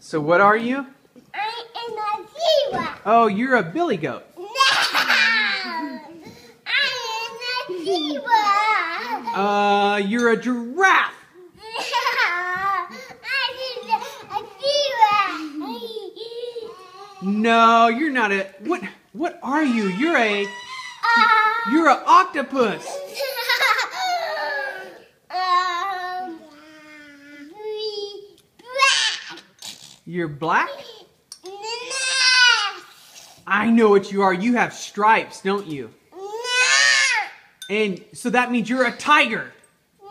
So what are you? I am a zebra. Oh, you're a billy goat. No! I am a zebra. Uh, you're a giraffe. No, I'm a zebra. No, you're not a. What? What are you? You're a. You're a octopus. um, black. You're black. No. I know what you are. You have stripes, don't you? No. And so that means you're a tiger. No.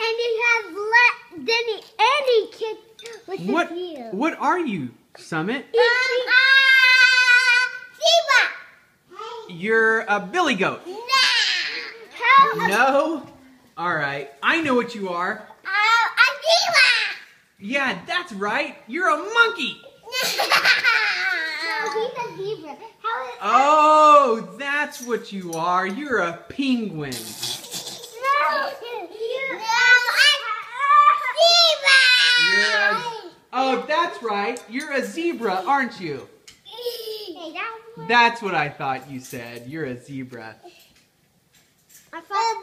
And he has black. Then he and he kicked with What? his heel. What are you, Summit? Um, uh. You're a billy goat. No. No. All right. I know what you are. Zebra. Yeah, that's right. You're a monkey. so he's a zebra. How is Oh, that's what you are. You're a penguin. No. You, no. Zebra. You're a- Oh, that's right. You're a zebra, aren't you? Hey, that was- That's what I thought you said. You're a zebra. I thought